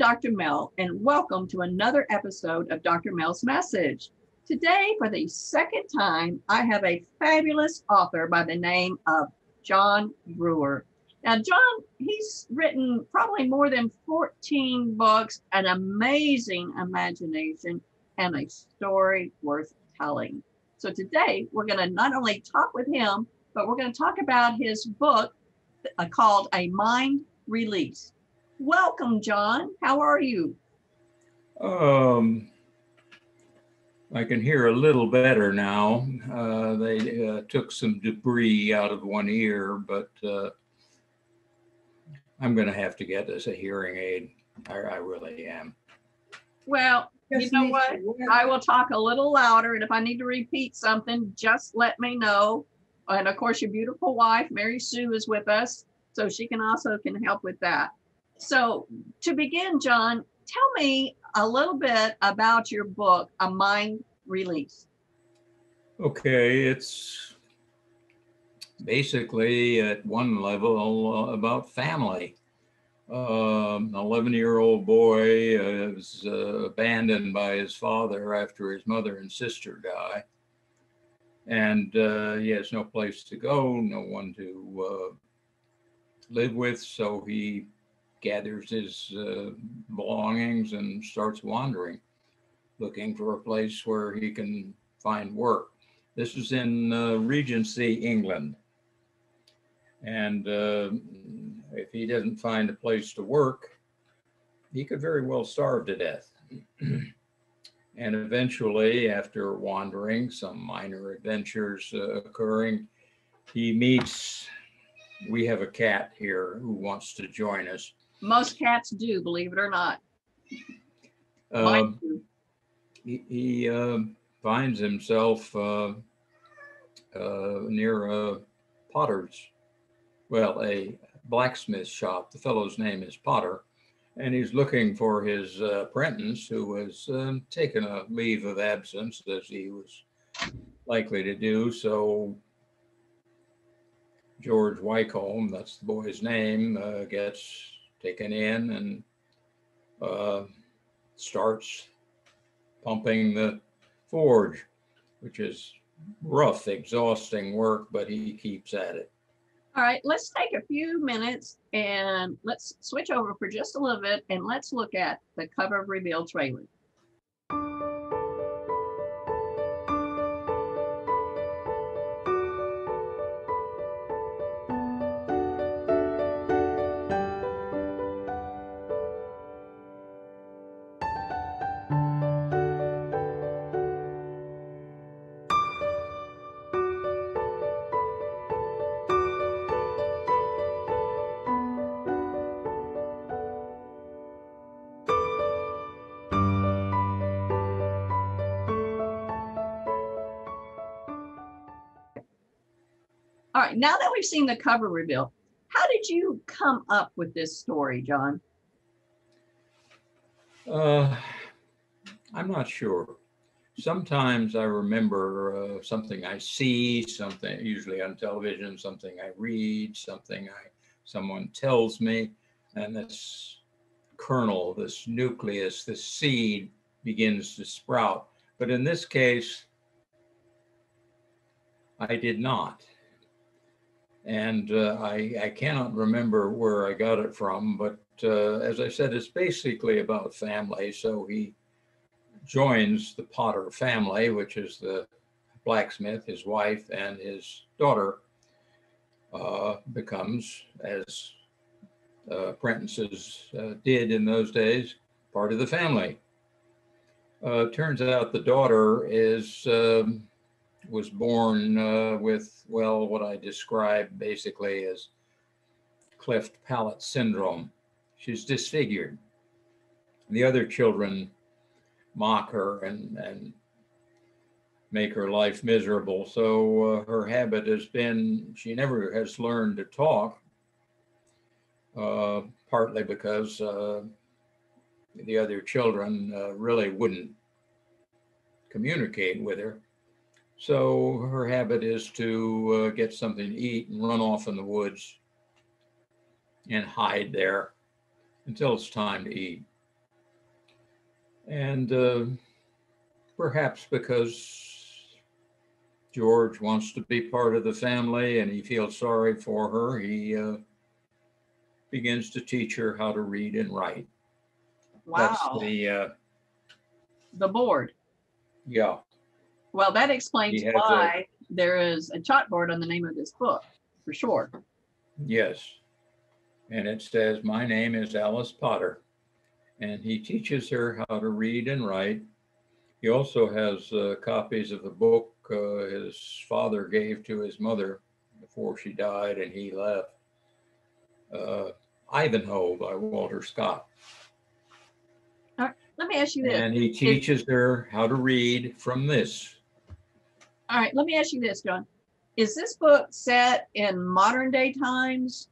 Dr. Mel, and welcome to another episode of Dr. Mel's Message. Today, for the second time, I have a fabulous author by the name of John Brewer. Now, John, he's written probably more than 14 books, an amazing imagination, and a story worth telling. So today, we're going to not only talk with him, but we're going to talk about his book uh, called A Mind Released. Welcome, John. How are you? Um, I can hear a little better now. Uh, they uh, took some debris out of one ear, but uh, I'm going to have to get this a hearing aid. I, I really am. Well, you know what? I will talk a little louder, and if I need to repeat something, just let me know. And of course, your beautiful wife, Mary Sue, is with us, so she can also can help with that. So to begin, John, tell me a little bit about your book, A Mind Released. Okay, it's basically at one level uh, about family. Um, an 11 year old boy uh, was uh, abandoned by his father after his mother and sister die. And uh, he has no place to go, no one to uh, live with. So he gathers his uh, belongings and starts wandering, looking for a place where he can find work. This is in uh, Regency, England. And uh, if he doesn't find a place to work, he could very well starve to death. and eventually, after wandering, some minor adventures uh, occurring, he meets. We have a cat here who wants to join us. Most cats do, believe it or not. Um, he he uh, finds himself uh, uh, near a potter's, well, a blacksmith shop. The fellow's name is Potter, and he's looking for his uh, apprentice who has um, taken a leave of absence as he was likely to do. So George Wycombe, that's the boy's name, uh, gets taken in and uh, starts pumping the forge, which is rough, exhausting work, but he keeps at it. All right, let's take a few minutes and let's switch over for just a little bit and let's look at the cover reveal trailer. All right, now that we've seen the cover reveal, how did you come up with this story, John? Uh, I'm not sure. Sometimes I remember uh, something I see, something usually on television, something I read, something I someone tells me, and this kernel, this nucleus, this seed begins to sprout. But in this case, I did not and uh, I, I cannot remember where I got it from, but uh, as I said, it's basically about family. So he joins the Potter family, which is the blacksmith, his wife, and his daughter, uh, becomes, as uh, apprentices uh, did in those days, part of the family. Uh, turns out the daughter is um, was born uh, with, well, what I describe basically as cleft palate syndrome. She's disfigured. The other children mock her and, and make her life miserable. So uh, her habit has been she never has learned to talk, uh, partly because uh, the other children uh, really wouldn't communicate with her. So her habit is to uh, get something to eat and run off in the woods and hide there until it's time to eat. And uh, perhaps because George wants to be part of the family and he feels sorry for her, he uh, begins to teach her how to read and write. That's Wow. the, uh, The board. yeah, Well, that explains has a- why there is a chalkboard on the name of this book, for sure. yes. And it says, My name is Alice Potter. And he teaches her how to read and write. He also has uh, copies of the book uh, his father gave to his mother before she died and he left. Uh, Ivanhoe by Walter Scott. Let me ask you this. And he teaches her how to read from this. All right, let me ask you this, John. Is this book set in modern day times?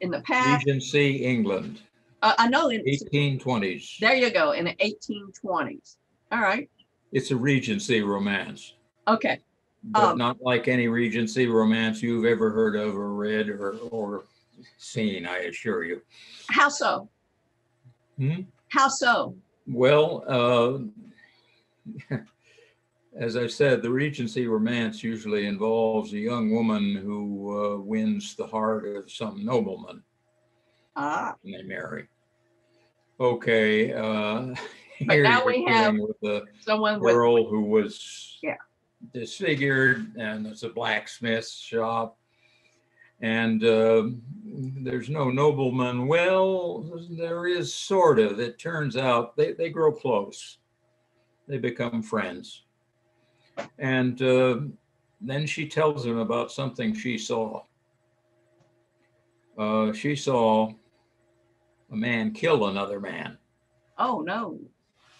In the past? Regency, England, Uh, I know in, 1820s. there you go, in the 1820s. All right, It's a Regency romance, okay. but Um, not like any Regency romance you've ever heard of or read or, or seen, I assure you. How so? Hmm? How so? Well, uh, as I said, the Regency romance usually involves a young woman who uh, wins the heart of some nobleman Ah, when they marry. Okay. Uh, But here now we have- with a someone with, girl who was Yeah. disfigured and it's a blacksmith shop and um there's no nobleman well there is sort of it turns out they, they grow close they become friends and uh, then she tells him about something she saw uh, she saw a man kill another man oh, no.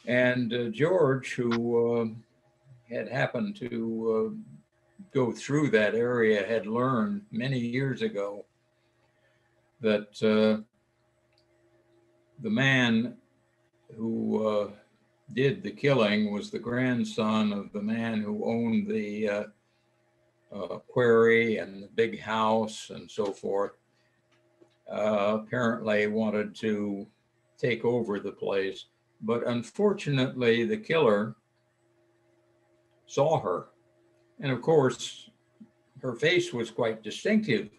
and uh, George, who uh, had happened to uh, go through that area, had learned many years ago that uh, the man who uh, did the killing was the grandson of the man who owned the uh, uh, quarry and the big house and so forth. Uh, apparently wanted to take over the place but unfortunately, the killer saw her. And of course, her face was quite distinctive.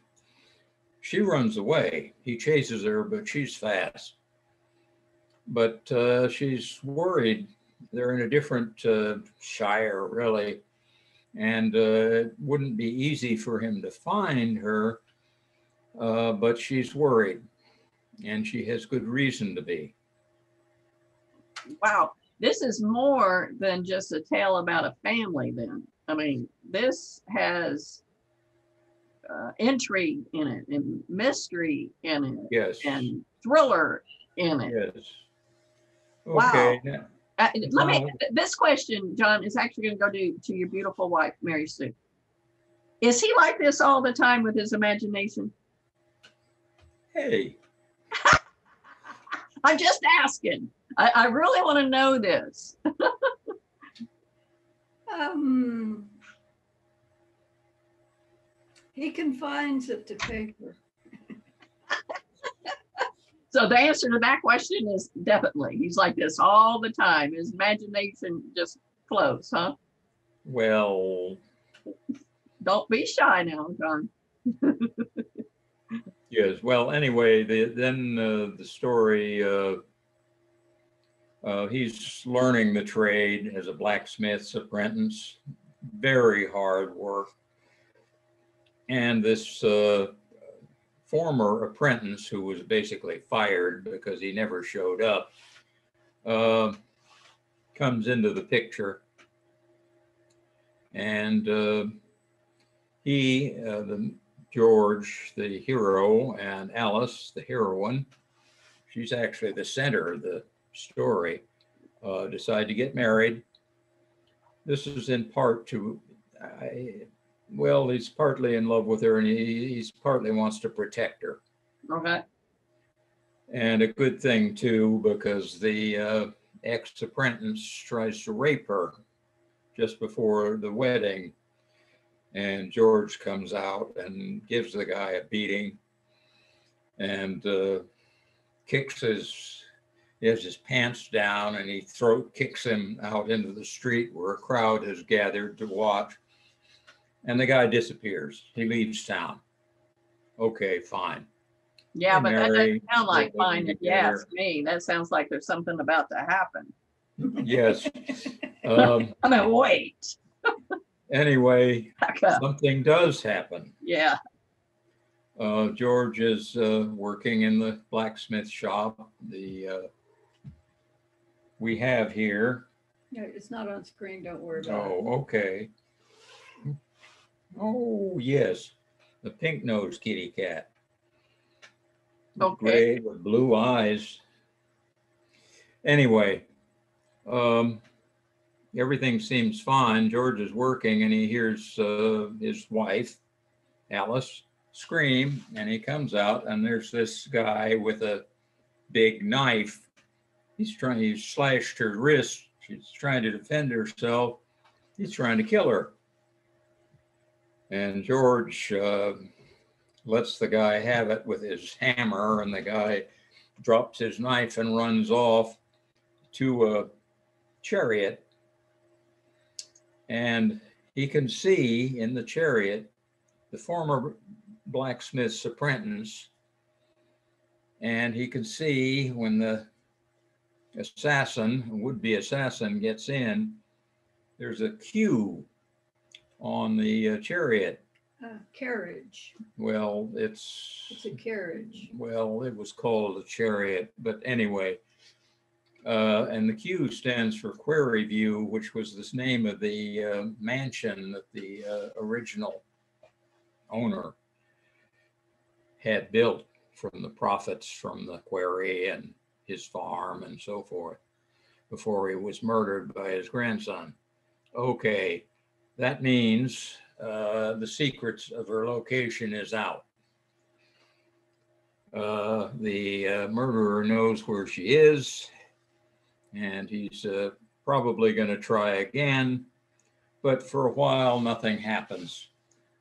She runs away. He chases her, but she's fast. But uh, she's worried. They're in a different uh, shire, really. And uh, it wouldn't be easy for him to find her, uh, but she's worried. And she has good reason to be. Wow. This is more than just a tale about a family, then. I mean, this has uh, intrigue in it, and mystery in it, Yes. and thriller in it. Yes. Wow. Okay. now- Uh, let me. This question, John, is actually going to go to to your beautiful wife, Mary Sue. Is he like this all the time with his imagination? Hey, I'm just asking. I, I really want to know this. Um, he confines it to paper. So the answer to that question is definitely. He's like this all the time. His imagination just flows, huh? well, Don't be shy now, John. yes. Well, anyway, the, then uh, the story. Uh, uh, he's learning the trade as a blacksmith's apprentice. Very hard work. And this uh, former apprentice, who was basically fired because he never showed up, uh, comes into the picture. And uh, he, the George, the hero, and Alice, the heroine, she's actually the center of the story, uh, decide to get married. This is in part to, I, well, he's partly in love with her and he, he's partly wants to protect her. Okay. And a good thing too, because the uh, ex apprentice tries to rape her just before the wedding. And George comes out and gives the guy a beating and uh, kicks his He has his pants down and he throat kicks him out into the street where a crowd has gathered to watch. And the guy disappears. He leaves town. Okay, fine. Yeah, Hey, but that Mary, doesn't sound like what was fine it if you ask me. That sounds like there's something about to happen. Yes. Um, I mean, wait, anyway, something does happen. Yeah, Uh, George is uh, working in the blacksmith shop. The uh, we have here. No, it's not on screen, don't worry about it. Oh, okay. Oh, yes, the pink nosed kitty cat. Okay. Gray with blue eyes. Anyway, um, everything seems fine. George is working and he hears uh, his wife, Alice, scream and he comes out and there's this guy with a big knife. He's trying, he's slashed her wrist. She's trying to defend herself. He's trying to kill her. And George uh, lets the guy have it with his hammer, and the guy drops his knife and runs off to a chariot. And he can see in the chariot the former blacksmith's apprentice. And he can see when the assassin, would be assassin, gets in, there's a Q on the uh, chariot. Uh, Carriage, Well, it's it's a carriage. well, it was called a chariot, but anyway. Uh, and the Q stands for Quarry View, which was the name of the uh, mansion that the uh, original owner had built from the profits from the quarry and his farm and so forth before he was murdered by his grandson. Okay, that means uh, the secrets of her location is out. Uh, the uh, murderer knows where she is, and he's uh, probably going to try again. But for a while, nothing happens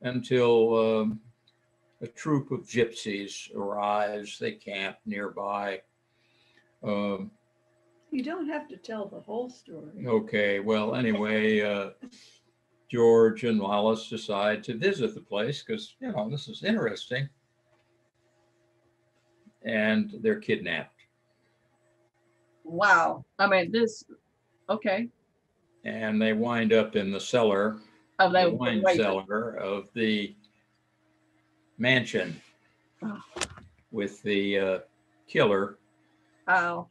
until um, a troop of gypsies arrives. They camp nearby. Um, You don't have to tell the whole story. Okay, well, anyway, uh, George and Alice decide to visit the place because, you know, this is interesting. And they're kidnapped. wow. I mean, this, okay. And they wind up in the cellar, Oh, they, the wine wait, cellar of the mansion Oh. with the uh, killer oh,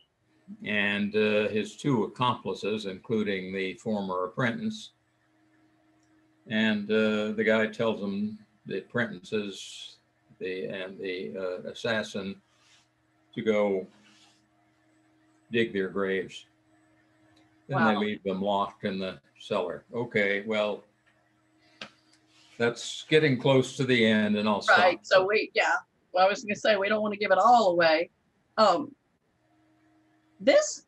and uh, his two accomplices, including the former apprentice. And uh, the guy tells them, the apprentices, the and the uh, assassin, to go dig their graves. Then Wow. they leave them locked in the cellar. Okay, well, that's getting close to the end, and I'll stop. right. So we, yeah. Well, I was gonna say we don't want to give it all away. Um, this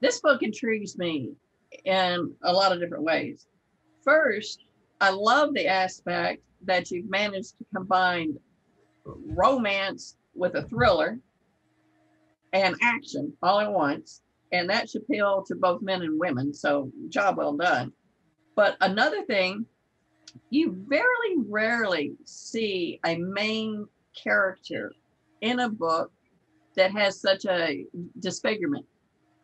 this book intrigues me in a lot of different ways. First, I love the aspect that you've managed to combine romance with a thriller and action all at once. And that should appeal to both men and women. So, job well done. But another thing, you very rarely see a main character in a book that has such a disfigurement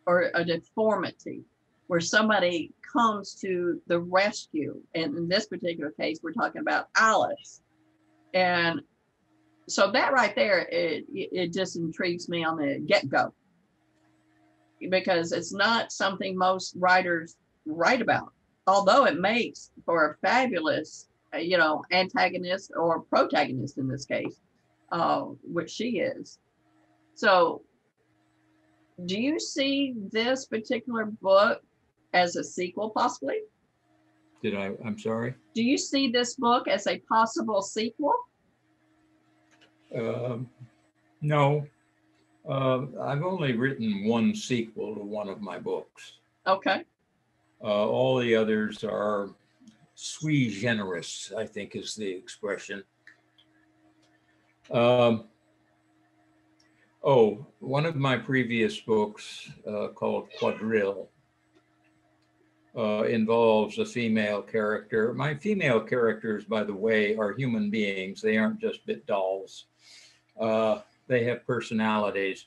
or a deformity where somebody comes to the rescue. And in this particular case, we're talking about Alice. And so that right there, it, it just intrigues me on the get go because it's not something most writers write about, although it makes for a fabulous, uh, you know, antagonist or protagonist in this case, uh, which she is. So, do you see this particular book as a sequel, possibly? Did I? I'm sorry. Do you see this book as a possible sequel? Um, no, uh, I've only written one sequel to one of my books. Okay. Uh, all the others are sui generis, I think is the expression. Um, Oh, one of my previous books uh, called Quadrille uh, involves a female character. My female characters, by the way, are human beings. They aren't just bit dolls. Uh, they have personalities.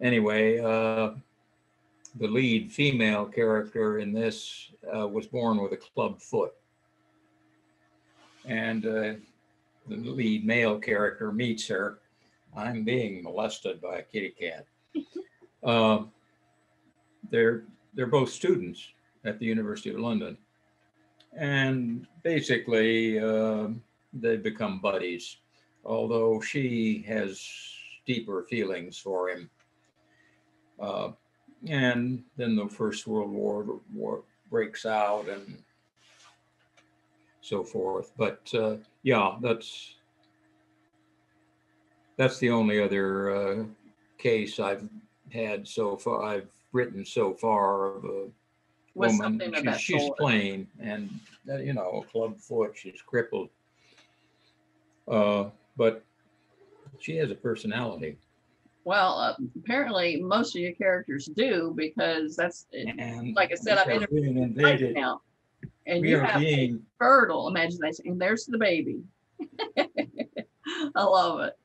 Anyway, uh, the lead female character in this uh, was born with a club foot. And uh, the lead male character meets her. I'm being molested by a kitty cat. Uh, they're they're both students at the University of London, and basically uh, they become buddies. Although she has deeper feelings for him, uh, and then the First World War, war breaks out and so forth. But uh, yeah, that's that's the only other uh, case I've had so far. I've written so far of a With woman. something of She- that she's sort. plain and uh, you know, a club foot. She's crippled, uh, but she has a personality. Well, uh, apparently most of your characters do because that's And Like I said, I've we are interviewed being right invaded. now. And We you are have a being fertile imagination. And there's the baby. I love it.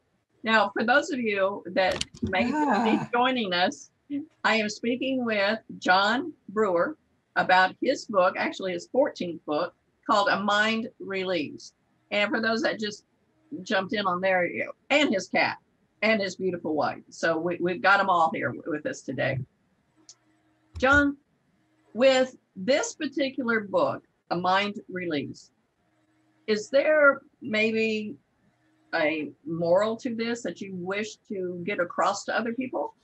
Now, for those of you that may be Ah. joining us, I am speaking with John Brewer about his book, actually his 14th book, called A Mind Released. And for those that just jumped in on there, and his cat and his beautiful wife. So we, we've got them all here with us today. John, with this particular book, A Mind Released, is there maybe a moral to this that you wish to get across to other people?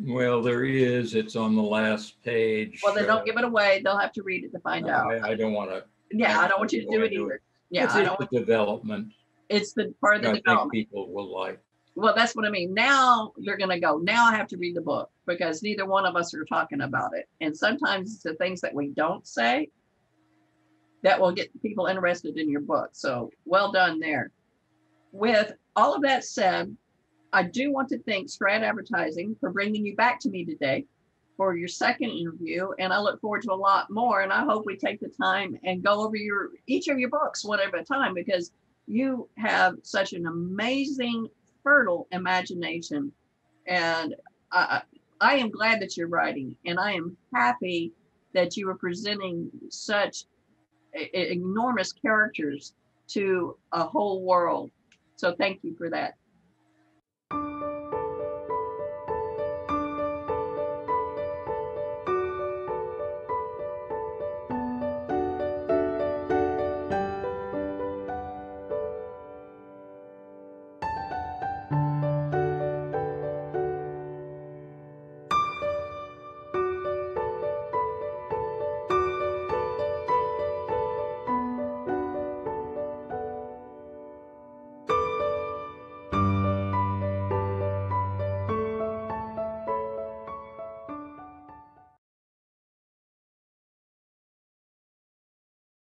Well, there is. It's on the last page. Well, then uh, don't give it away. They'll have to read it to find out. I, I don't want to. Yeah, I don't want you to do it either. Yeah, it's I don't. the development. It's the part of the I think development. people will like. Well, that's what I mean. Now they're going to go. Now I have to read the book because neither one of us are talking about it. And sometimes it's the things that we don't say that will get people interested in your book. So well done there. With all of that said, I do want to thank Strat Advertising for bringing you back to me today for your second interview. And I look forward to a lot more. And I hope we take the time and go over your each of your books one at a time because you have such an amazing fertile imagination and I, I am glad that you're writing and i am happy that you are presenting such enormous characters to a whole world so thank you for that